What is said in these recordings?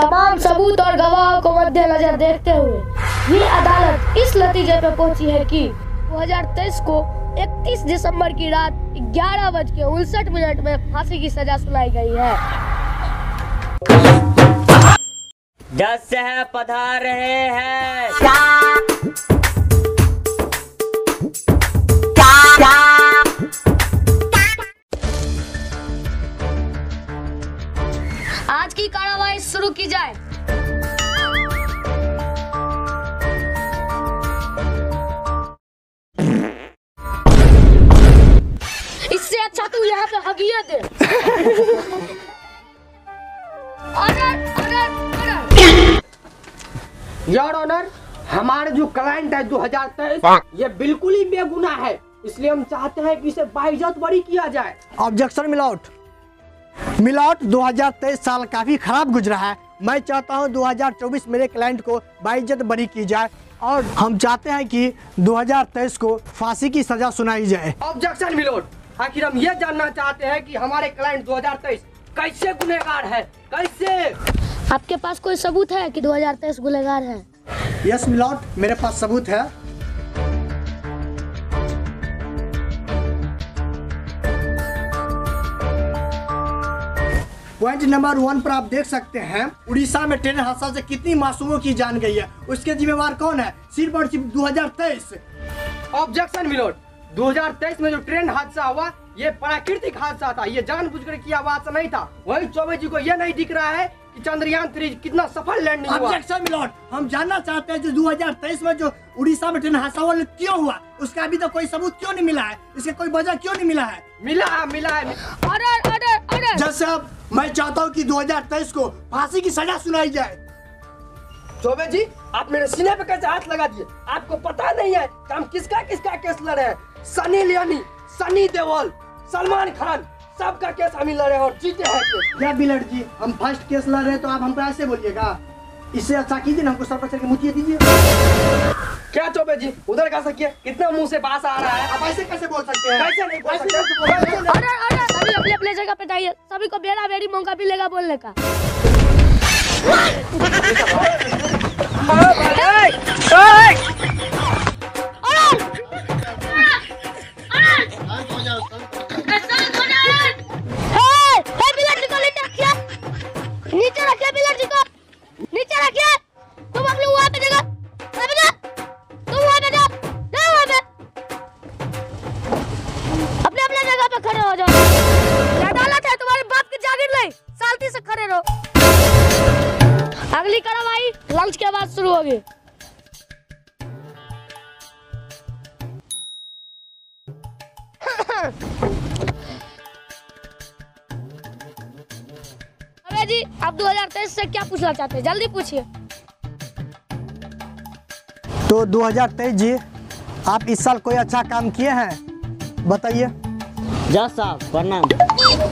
तमाम सबूत और गवाहों को मद्देनजर देखते हुए ये अदालत इस नतीजे पे पहुँची है कि 2023 को 31 दिसंबर की रात ग्यारह बज के उनसठ मिनट में फांसी की सजा सुनाई गई है। जज साहब पधार रहे हैं। आज की शुरू की जाए। इससे अच्छा तू यहाँ पे हगिए दे। Order order order your honour हमारे जो क्लाइंट है 2023 ये बिल्कुल ही बेगुना है। इसलिए हम चाहते हैं कि इसे बाइज्जत बरी किया जाए। ऑब्जेक्शन मिलाउट मिलाउट 2023 साल काफ़ी खराब गुजरा है। मैं चाहता हूँ 2024 मेरे क्लाइंट को बाइज्जत बरी की जाए और हम चाहते हैं कि 2023 को फांसी की सजा सुनाई जाए। ऑब्जेक्शन मिलोड आखिर हम ये जानना चाहते हैं कि हमारे क्लाइंट 2023 कैसे गुनहगार है? कैसे? आपके पास कोई सबूत है कि 2023 गुनहगार है? यस मिलोट मेरे पास सबूत है। पॉइंट नंबर वन पर आप देख सकते हैं उड़ीसा में ट्रेन हादसा से कितनी मासूमों की जान गई है। उसके जिम्मेवार कौन है? सिर पर चिप 2023 ऑब्जेक्शन मिलोड 2023 में जो ट्रेन हादसा हुआ ये प्राकृतिक हादसा था। ये जानबूझकर किया हुआ हादसा नहीं था। वही चौबे जी को ये नहीं दिख रहा है कि चंद्रयान थ्री कितना सफल लैंडिंग हुआ। ऑब्जेक्शन मिलोट हम जानना चाहते हैं जो 2023 में जो उड़ीसा में ट्रेन हादसा हुआ क्यों हुआ? उसका अभी तक कोई सबूत क्यों नहीं मिला है? इसके कोई वजह क्यों नहीं मिला है? मिला है मिला है। ऑर्डर ऑर्डर ऑर्डर जज साहब मैं चाहता हूँ कि 2023 को फांसी की सजा सुनाई जाए। चौबे जी आप मेरे सीने पे कैसे हाथ लगा दिए? आपको पता नहीं है कि हम किसका किसका केस लड़े हैं। सनी लियोनी सनी देओल सलमान खान सबका केस हम लड़े हैं और जीते हैं क्या बिलट जी हम फ़र्स्ट केस लड़ रहे हैं तो आप हमको ऐसे बोलिएगा। इससे अच्छा कीजिए ना हमको सर पर चढ़ के मुठिए दीजिए। क्या चौबे जी? उधर का सकिए कितना मुँह से पास आ रहा है? आप ऐसे कैसे बोल सकते हैं? कैसे नहीं बोल ऐसे सकते? कैसे बोल सकते हैं? ऑर्डर ऑर्डर सभी अपने अपने जगह पे जाइए। सभी को बेरा बेरी मौका मिलेगा बोलने का। अबे जी आप 2023 से क्या पूछना चाहते हैं? जल्दी पूछिए। तो 2023 जी आप इस साल कोई अच्छा काम किए हैं? बताइए। जज साहब प्रणाम।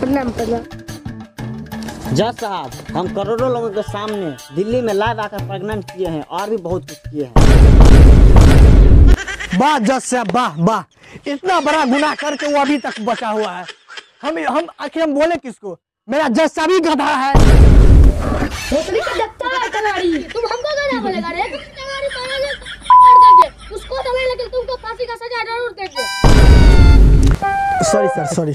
प्रणाम प्रणाम। जज साहब हम करोड़ों लोगों के सामने दिल्ली में लाइव आकर प्रेग्नेंट किए हैं और भी बहुत कुछ किए हैं। वाह जज साहब वाह वाह। इतना बड़ा गुनाह करके वो अभी तक बचा हुआ है। हम हम आखिर हम बोले किसको? मेरा साहब ही गधा है। भोसड़ी का देखता कनाड़ी तुम हमको गधा बोलेगा रे तुम कनाड़ी मारोगे मार देंगे। उसको तो नहीं लेकिन तुमको फांसी का सजा ज़रूर देंगे। Sorry sir sorry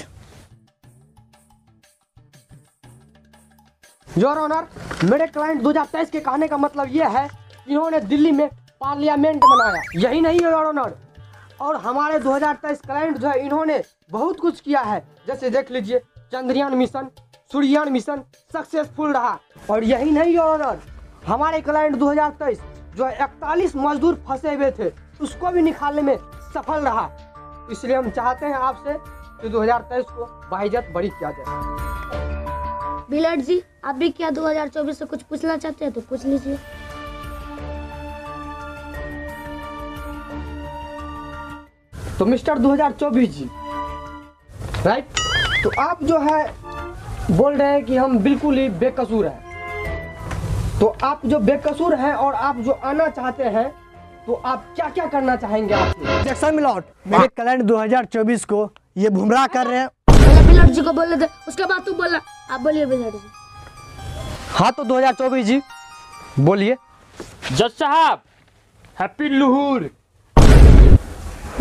your honour मेरे क्लाइंट 2023 के कहने का मतलब यह है इन्होंने दिल्ली में पार्लियामेंट बनाया। यही नहीं है योर ऑनर और हमारे 2023 क्लाइंट जो है, इन्होंने बहुत कुछ किया है। जैसे देख लीजिए, Chandrayaan mission, Suryayaan mission successful रहा। और यही नहीं ऑनर हमारे क्लाइंट 2023 जो है, इकतालीस मजदूर फंसे हुए थे, उसको भी निकालने में सफल रहा। इसलिए हम चाहते हैं आपसे कि 2023 को बाइजत बड़ी किया जाए। बिलट जी, आप भी क्या 2024 से कुछ पूछना चाहते हैं तो पूछ लीजिए। तो मिस्टर 2024 जी। राइट तो आप जो है बोल रहे हैं कि हम बिल्कुल ही बेकसूर हैं। तो आप जो बेकसूर हैं और आप जो आना चाहते हैं तो आप क्या क्या करना चाहेंगे आपसे ऑब्जेक्शन मिलॉट मेरे कैलेंडर 2024 को ये भुमराह कर रहे हैं। पहले जी को बोलने दे उसके बाद तू बोला। आप बोलिए बिलट जी। हाँ तो 2024 जी बोलिए। जज साहब हैप्पी लुहूर।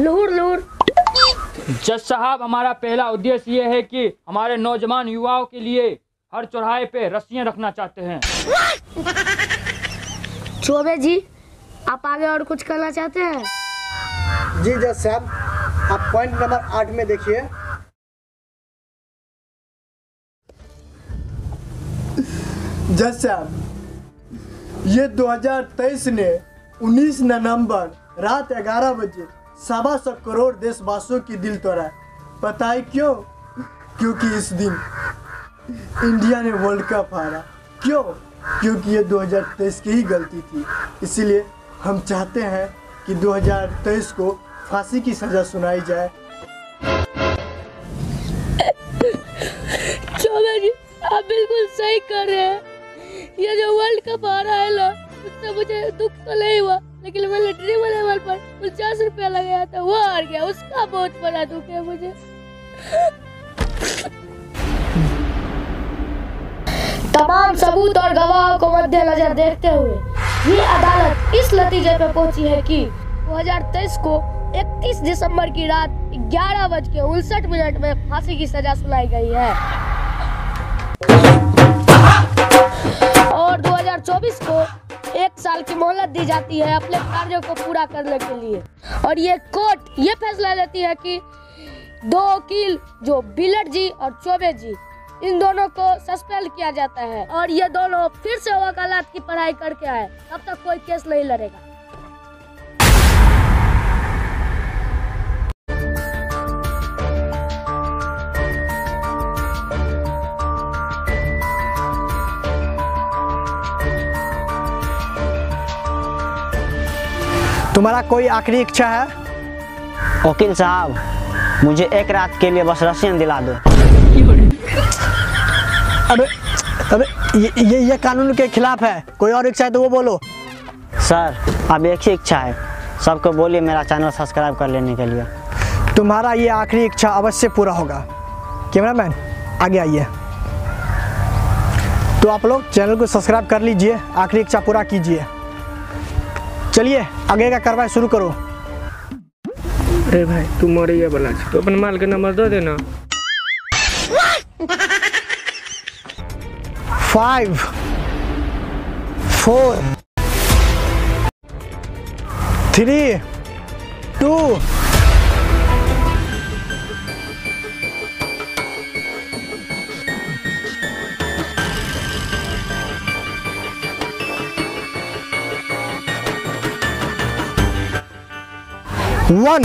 लूर लूर। जज साहब हमारा पहला उद्देश्य ये है कि हमारे नौजवान युवाओं के लिए हर चौराहे पे रस्सियाँ रखना चाहते हैं। चौबे जी आप आगे और कुछ करना चाहते हैं? जी जज साहब आप पॉइंट नंबर आठ में देखिए। जज साहब ये 2023 ने 19 नवंबर रात 11 बजे सवा सौ करोड़ देशवासियों की दिल तोड़ा पता है क्यों? क्योंकि इस दिन इंडिया ने वर्ल्ड कप हारा। क्यों? क्योंकि ये 2023 की ही गलती थी। इसीलिए हम चाहते हैं कि 2023 को फांसी की सजा सुनाई जाए। आप बिल्कुल सही कर रहे हैं। ये जो वर्ल्ड कप आ रहा है ना, उससे मुझे दुख तो नहीं हुआ। लेकिन मैंने ड्रीम लेवल पर उनचास रुपया लगाया था, वो हार गया, उसका बहुत बड़ा दुख है मुझे। तमाम सबूत और गवाहों को मद्देनजर देखते हुए ये अदालत इस नतीजे पे पहुँची है कि 2023 को 31 दिसंबर की रात ग्यारह बज के उनसठ मिनट में फांसी की सजा सुनाई गई है। साल की मोहलत दी जाती है अपने कार्यों को पूरा करने के लिए। और ये कोर्ट ये फैसला लेती है कि दो वकील, जो बिलट जी और चौबे जी, इन दोनों को सस्पेंड किया जाता है। और ये दोनों फिर से वकालत की पढ़ाई करके आए। तब तक कोई केस नहीं लड़ेगा। तुम्हारा कोई आखिरी इच्छा है? वकील साहब मुझे एक रात के लिए बस रस्सियाँ दिला दो। अरे अरे ये ये ये कानून के खिलाफ है। कोई और इच्छा है तो वो बोलो। सर अब एक ही इच्छा है। सबको बोलिए मेरा चैनल सब्सक्राइब कर लेने के लिए। तुम्हारा ये आखिरी इच्छा अवश्य पूरा होगा। कैमरामैन आगे आइए। तो आप लोग चैनल को सब्सक्राइब कर लीजिए। आखिरी इच्छा पूरा कीजिए। चलिए आगे का कार्रवाई शुरू करो। अरे भाई तू मरिया वाला बोला तो अपन माल का नंबर दे देना। Five four three two one